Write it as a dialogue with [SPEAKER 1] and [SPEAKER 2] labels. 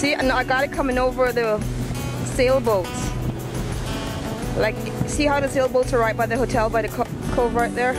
[SPEAKER 1] See, and I got it coming over the sailboats. Like, see how the sailboats are right by the hotel, by the co cove right there?